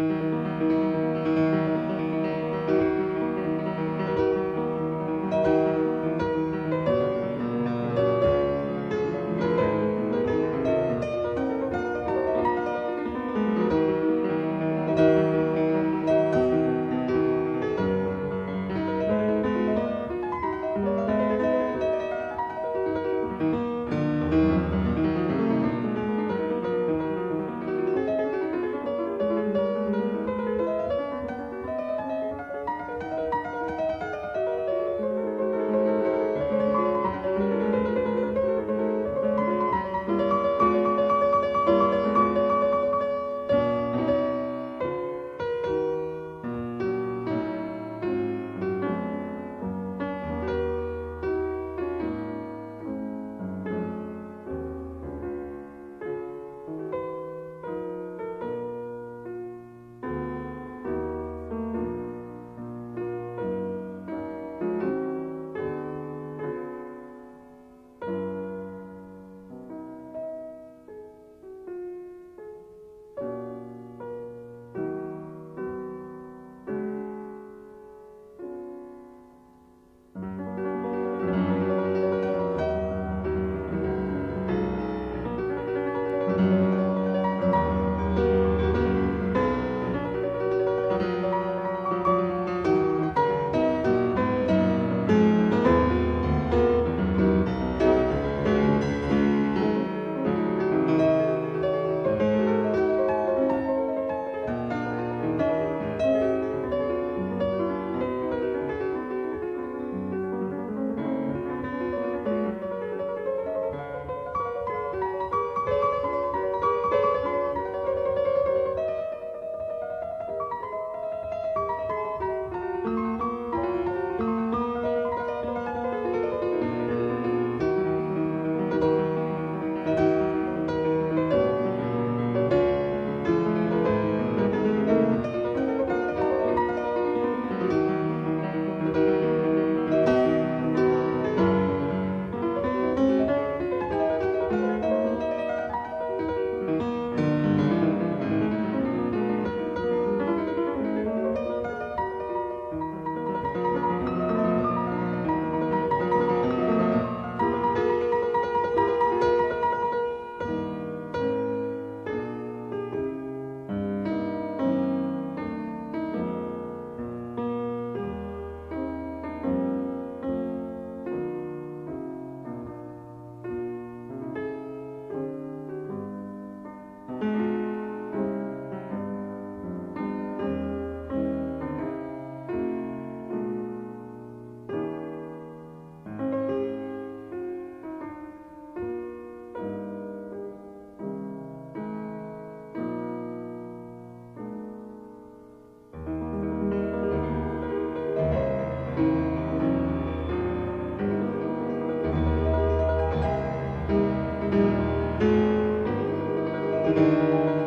Música Música